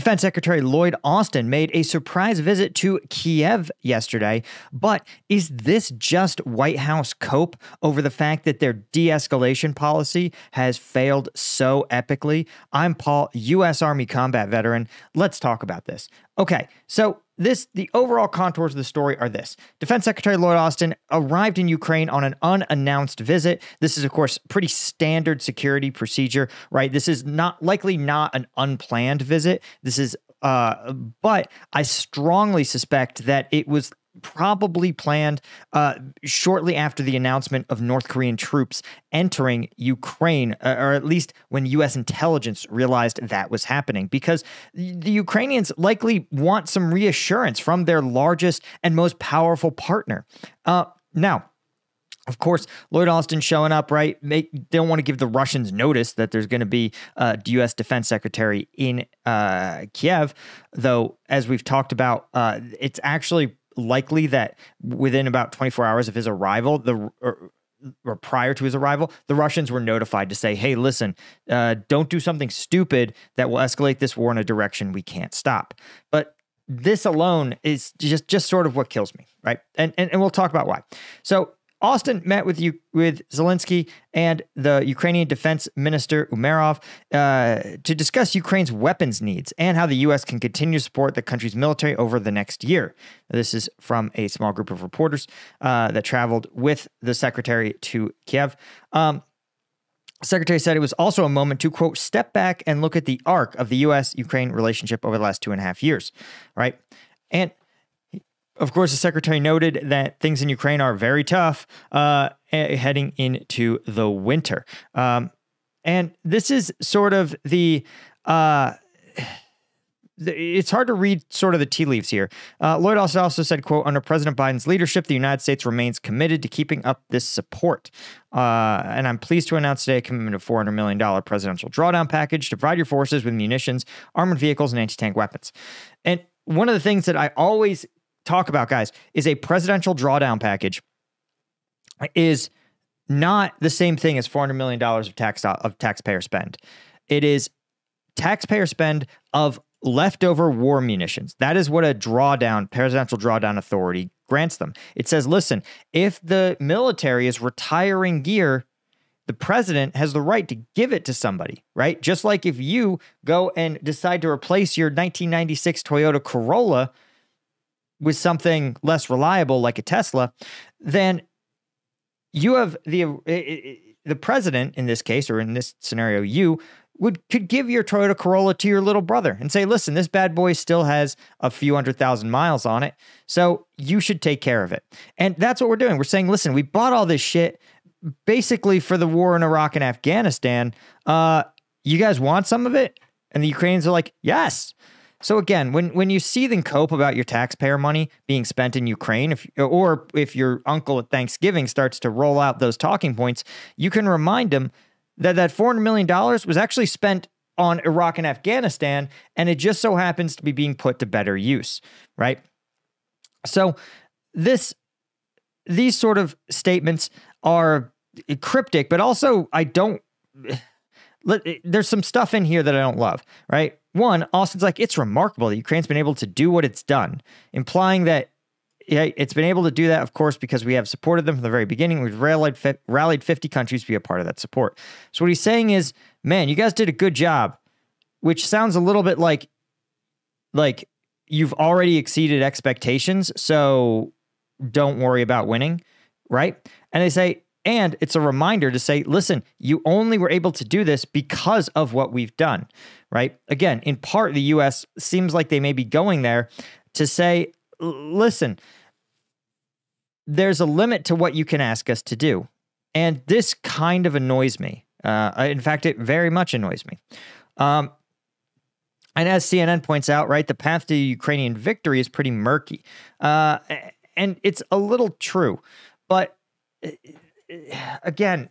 Defense Secretary Lloyd Austin made a surprise visit to Kiev yesterday, but is this just White House cope over the fact that their de escalation policy has failed so epically? I'm Paul, U.S. Army combat veteran. Let's talk about this. Okay, so this the overall contours of the story are this. Defense Secretary Lloyd Austin arrived in Ukraine on an unannounced visit. This is of course pretty standard security procedure, right? This is not likely not an unplanned visit. This is uh, but I strongly suspect that it was probably planned uh, shortly after the announcement of North Korean troops entering Ukraine, uh, or at least when U.S. intelligence realized that was happening, because the Ukrainians likely want some reassurance from their largest and most powerful partner. Uh, now, of course, Lloyd Austin showing up, right? They don't want to give the Russians notice that there's going to be a U.S. Defense Secretary in uh, Kiev, though, as we've talked about, uh, it's actually likely that within about 24 hours of his arrival, the or, or prior to his arrival, the Russians were notified to say, "Hey, listen, uh, don't do something stupid that will escalate this war in a direction we can't stop." But this alone is just just sort of what kills me, right? And and, and we'll talk about why. So Austin met with you with Zelensky and the Ukrainian Defense Minister Umerov uh, to discuss Ukraine's weapons needs and how the U.S. can continue to support the country's military over the next year. This is from a small group of reporters uh, that traveled with the secretary to Kiev. Um, Secretary said it was also a moment to quote step back and look at the arc of the U.S. Ukraine relationship over the last two and a half years, right? And of course, the secretary noted that things in Ukraine are very tough uh, heading into the winter. Um, and this is sort of the. Uh, it's hard to read sort of the tea leaves here. Uh, Lloyd also also said, "quote Under President Biden's leadership, the United States remains committed to keeping up this support, uh, and I'm pleased to announce today a commitment of 400 million dollar presidential drawdown package to provide your forces with munitions, armored vehicles, and anti-tank weapons." And one of the things that I always talk about, guys, is a presidential drawdown package is not the same thing as $400 million of tax of taxpayer spend. It is taxpayer spend of leftover war munitions. That is what a drawdown, presidential drawdown authority grants them. It says, listen, if the military is retiring gear, the president has the right to give it to somebody, right? Just like if you go and decide to replace your 1996 Toyota Corolla with something less reliable like a Tesla, then you have the the president in this case, or in this scenario, you would could give your Toyota Corolla to your little brother and say, "Listen, this bad boy still has a few hundred thousand miles on it, so you should take care of it." And that's what we're doing. We're saying, "Listen, we bought all this shit basically for the war in Iraq and Afghanistan. Uh, you guys want some of it?" And the Ukrainians are like, "Yes." So again, when when you see them cope about your taxpayer money being spent in Ukraine, if or if your uncle at Thanksgiving starts to roll out those talking points, you can remind him that that four hundred million dollars was actually spent on Iraq and Afghanistan, and it just so happens to be being put to better use, right? So this these sort of statements are cryptic, but also I don't. There's some stuff in here that I don't love, right? One, Austin's like, it's remarkable that Ukraine's been able to do what it's done, implying that yeah, it's been able to do that, of course, because we have supported them from the very beginning. We've rallied, rallied 50 countries to be a part of that support. So what he's saying is, man, you guys did a good job, which sounds a little bit like, like you've already exceeded expectations. So don't worry about winning, right? And they say, and it's a reminder to say, listen, you only were able to do this because of what we've done, right? Again, in part, the US seems like they may be going there to say, listen, there's a limit to what you can ask us to do. And this kind of annoys me. Uh, in fact, it very much annoys me. Um, and as CNN points out, right, the path to Ukrainian victory is pretty murky. Uh, and it's a little true. But again,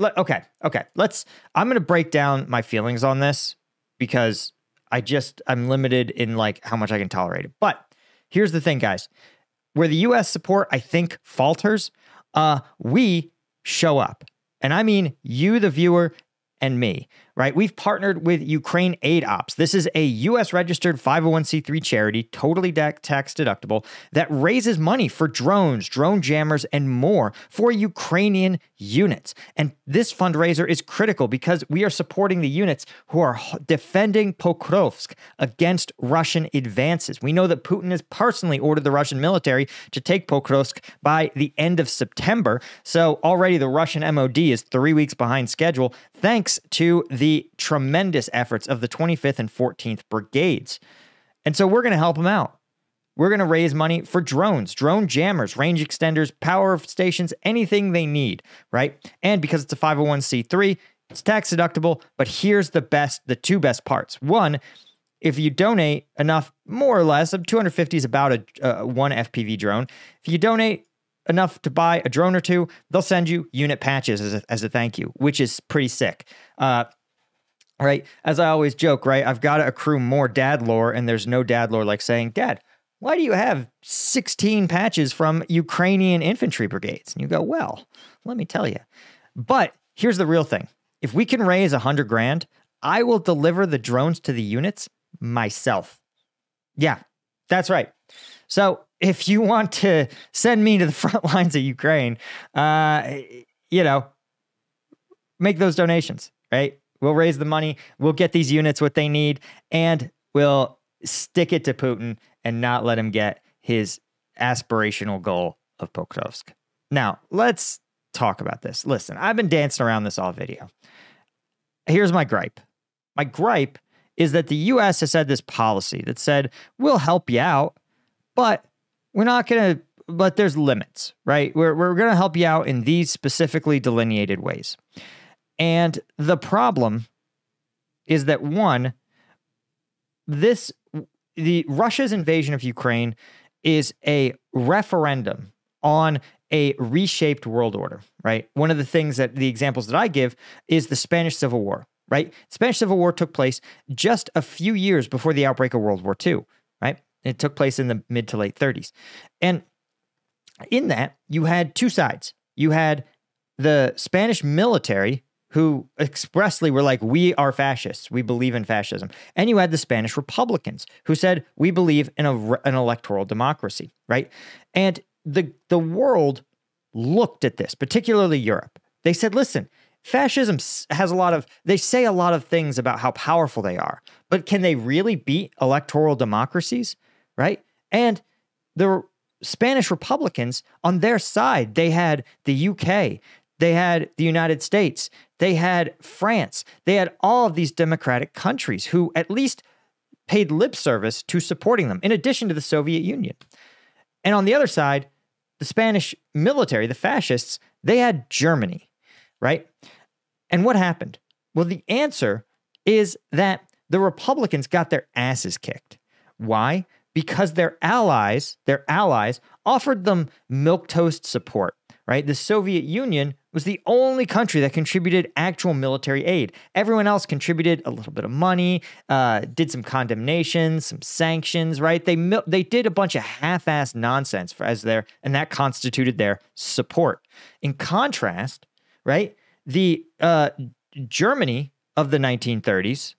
okay, okay. Let's. I'm going to break down my feelings on this because I just I'm limited in like how much I can tolerate it. But here's the thing, guys. Where the U.S. support I think falters, uh, we show up, and I mean you, the viewer, and me, right? We've partnered with Ukraine Aid Ops. This is a US registered 501c3 charity, totally tax deductible, that raises money for drones, drone jammers, and more for Ukrainian units. And this fundraiser is critical because we are supporting the units who are defending Pokrovsk against Russian advances. We know that Putin has personally ordered the Russian military to take Pokrovsk by the end of September. So already the Russian MOD is three weeks behind schedule, thanks to the tremendous efforts of the 25th and 14th Brigades. And so we're going to help them out. We're going to raise money for drones, drone jammers, range extenders, power stations, anything they need, right? And because it's a 501c3, it's tax deductible. But here's the best, the two best parts. One, if you donate enough, more or less, 250 is about a uh, one FPV drone. If you donate enough to buy a drone or two, they'll send you unit patches as a, as a thank you, which is pretty sick. Uh, right? As I always joke, right? I've got to accrue more dad lore, and there's no dad lore like saying, Dad, why do you have 16 patches from Ukrainian infantry brigades? And you go, Well, let me tell you. But here's the real thing if we can raise a 100 grand, I will deliver the drones to the units myself. Yeah, that's right. So if you want to send me to the front lines of Ukraine, uh, you know, make those donations, right? We'll raise the money, we'll get these units what they need, and we'll stick it to Putin and not let him get his aspirational goal of Pokrovsk. Now, let's talk about this. Listen, I've been dancing around this all video. Here's my gripe. My gripe is that the US has had this policy that said, we'll help you out, but we're not going to, but there's limits, right? We're, we're going to help you out in these specifically delineated ways. And the problem is that one, this, the Russia's invasion of Ukraine is a referendum on a reshaped world order, right? One of the things that the examples that I give is the Spanish Civil War, right? Spanish Civil War took place just a few years before the outbreak of World War II, right? It took place in the mid to late 30s. And in that, you had two sides. You had the Spanish military who expressly were like, We are fascists. We believe in fascism. And you had the Spanish Republicans who said, We believe in a, an electoral democracy, right? And the, the world looked at this, particularly Europe. They said, Listen, fascism has a lot of, they say a lot of things about how powerful they are, but can they really beat electoral democracies? right? And the Spanish Republicans on their side, they had the UK, they had the United States, they had France, they had all of these democratic countries who at least paid lip service to supporting them, in addition to the Soviet Union. And on the other side, the Spanish military, the fascists, they had Germany, right? And what happened? Well, the answer is that the Republicans got their asses kicked. Why? Because their allies, their allies offered them milk toast support, right? The Soviet Union was the only country that contributed actual military aid. Everyone else contributed a little bit of money, uh, did some condemnations, some sanctions, right? They they did a bunch of half-assed nonsense for, as their and that constituted their support. In contrast, right, the uh, Germany of the 1930s,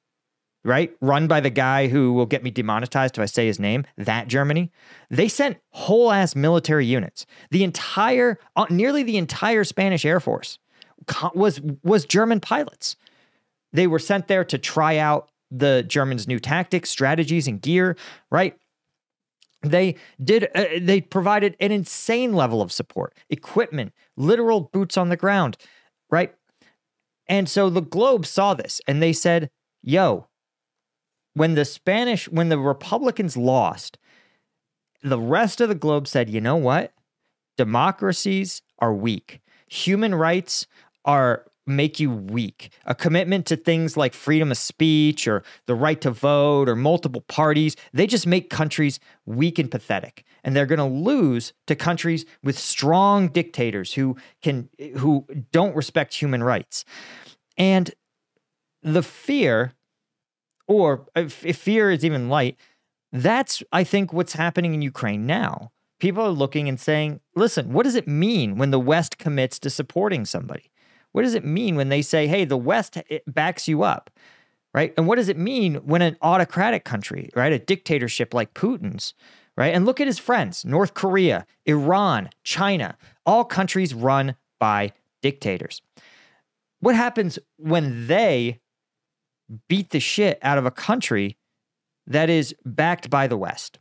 right? Run by the guy who will get me demonetized if I say his name, that Germany. They sent whole ass military units. The entire, uh, nearly the entire Spanish Air Force was was German pilots. They were sent there to try out the Germans' new tactics, strategies, and gear, right? They did. Uh, they provided an insane level of support, equipment, literal boots on the ground, right? And so the Globe saw this and they said, "Yo, when the Spanish, when the Republicans lost, the rest of the globe said, you know what? Democracies are weak. Human rights are make you weak. A commitment to things like freedom of speech or the right to vote or multiple parties, they just make countries weak and pathetic. And they're going to lose to countries with strong dictators who can who don't respect human rights. And the fear or if, if fear is even light, that's, I think, what's happening in Ukraine now. People are looking and saying, listen, what does it mean when the West commits to supporting somebody? What does it mean when they say, hey, the West eh, backs you up? Right. And what does it mean when an autocratic country, right, a dictatorship like Putin's, right? And look at his friends North Korea, Iran, China, all countries run by dictators. What happens when they beat the shit out of a country that is backed by the West?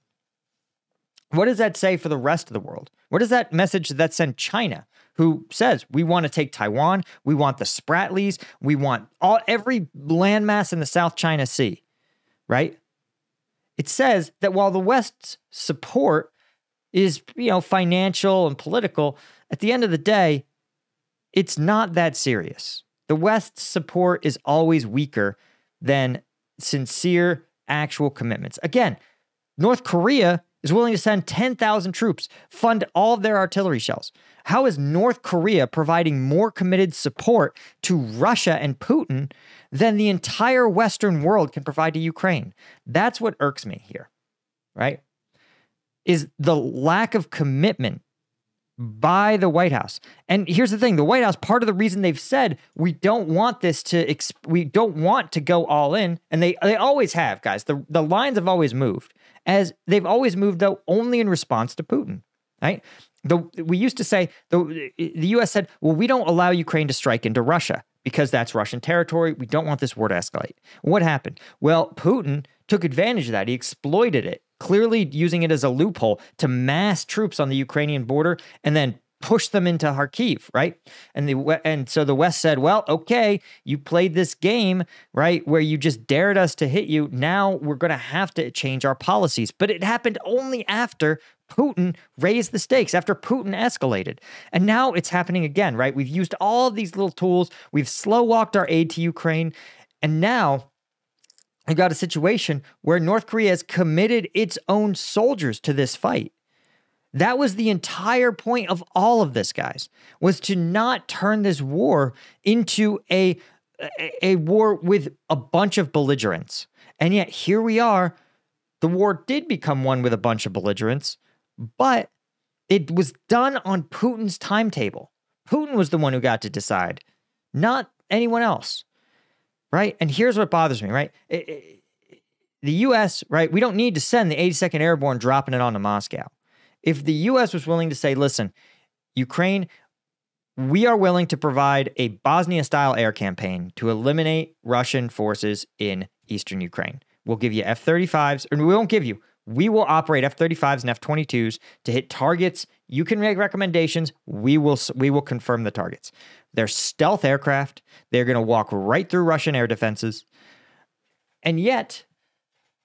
What does that say for the rest of the world? What does that message that send China, who says we want to take Taiwan, we want the Spratlys, we want all every landmass in the South China Sea, right? It says that while the West's support is, you know, financial and political, at the end of the day, it's not that serious. The West's support is always weaker than sincere actual commitments. Again, North Korea is willing to send 10,000 troops, fund all of their artillery shells. How is North Korea providing more committed support to Russia and Putin than the entire Western world can provide to Ukraine? That's what irks me here, right? Is the lack of commitment by the White House. And here's the thing, the White House part of the reason they've said we don't want this to we don't want to go all in and they they always have, guys. The the lines have always moved as they've always moved though only in response to Putin, right? The, we used to say the the U.S. said, "Well, we don't allow Ukraine to strike into Russia because that's Russian territory. We don't want this war to escalate." What happened? Well, Putin took advantage of that. He exploited it, clearly using it as a loophole to mass troops on the Ukrainian border and then push them into Kharkiv, right? And the and so the West said, "Well, okay, you played this game, right, where you just dared us to hit you. Now we're going to have to change our policies." But it happened only after Putin raised the stakes, after Putin escalated. And now it's happening again, right? We've used all of these little tools. We've slow walked our aid to Ukraine, and now we got a situation where North Korea has committed its own soldiers to this fight. That was the entire point of all of this, guys, was to not turn this war into a, a, war with a bunch of belligerents. And yet here we are. The war did become one with a bunch of belligerents, but it was done on Putin's timetable. Putin was the one who got to decide, not anyone else. Right? And here's what bothers me, right? It, it, the US, right? We don't need to send the 82nd Airborne dropping it onto Moscow. If the US was willing to say, listen, Ukraine, we are willing to provide a Bosnia style air campaign to eliminate Russian forces in eastern Ukraine. We'll give you F 35s, or we won't give you, we will operate F 35s and F 22s to hit targets. You can make recommendations. We will, we will confirm the targets. They're stealth aircraft. They're going to walk right through Russian air defenses. And yet,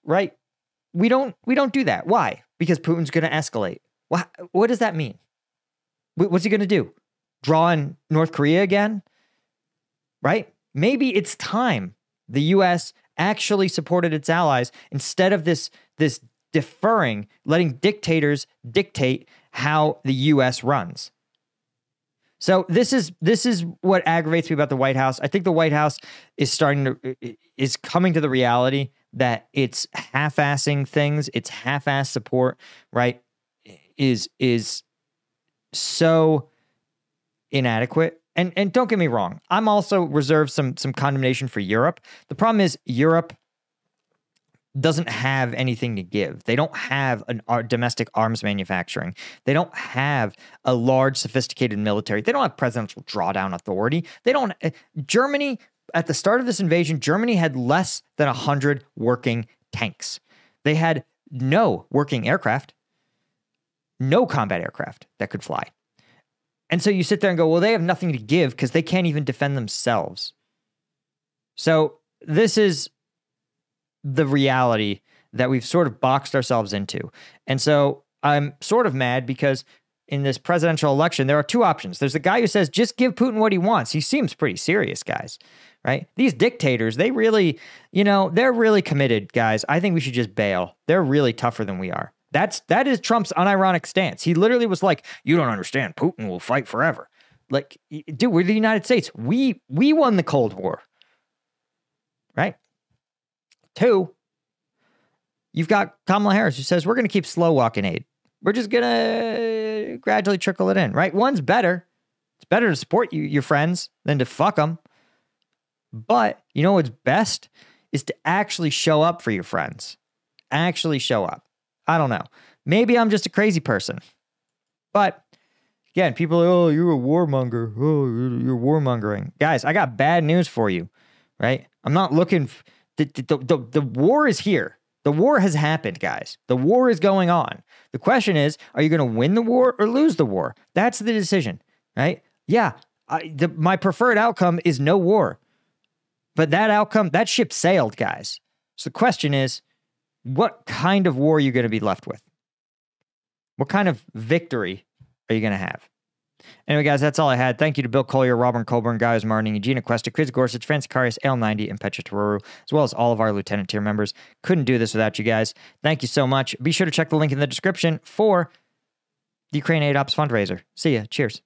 right, we don't we don't do that. Why? Because Putin's going to escalate. What what does that mean? What's he going to do? Draw in North Korea again? Right? Maybe it's time the US actually supported its allies instead of this this deferring, letting dictators dictate how the US runs. So this is this is what aggravates me about the White House. I think the White House is starting to is coming to the reality that it's half-assing things, it's half-ass support, right? Is is so inadequate. And and don't get me wrong, I'm also reserved some some condemnation for Europe. The problem is Europe doesn't have anything to give. They don't have an domestic arms manufacturing. They don't have a large sophisticated military. They don't have presidential drawdown authority. They don't eh, Germany at the start of this invasion, Germany had less than 100 working tanks. They had no working aircraft, no combat aircraft that could fly. And so you sit there and go, well, they have nothing to give because they can't even defend themselves. So this is the reality that we've sort of boxed ourselves into. And so I'm sort of mad because in this presidential election, there are two options. There's the guy who says, just give Putin what he wants. He seems pretty serious, guys right? These dictators, they really, you know, they're really committed, guys. I think we should just bail. They're really tougher than we are. That's that is Trump's unironic stance. He literally was like, "You don't understand. Putin will fight forever." Like, dude, we're the United States. We we won the Cold War. Right? Two, you've got Kamala Harris who says we're going to keep slow walking aid. We're just going to gradually trickle it in, right? One's better. It's better to support you, your friends than to fuck them. But you know what's best is to actually show up for your friends. Actually show up. I don't know. Maybe I'm just a crazy person. But again, people are, oh, you're a warmonger. Oh, you're warmongering. Guys, I got bad news for you, right? I'm not looking. F- the, the, the, the war is here. The war has happened, guys. The war is going on. The question is, are you going to win the war or lose the war? That's the decision, right? Yeah, I, the, my preferred outcome is no war. But that outcome, that ship sailed, guys. So the question is, what kind of war are you going to be left with? What kind of victory are you going to have? Anyway, guys, that's all I had. Thank you to Bill Collier, Robert Colburn, Guys Martin, Gina Cuesta, Chris Gorsuch, Francis Karius, L90, and Petra Tororu, as well as all of our Lieutenant tier members. Couldn't do this without you guys. Thank you so much. Be sure to check the link in the description for the Ukraine Aid Ops fundraiser. See ya. Cheers.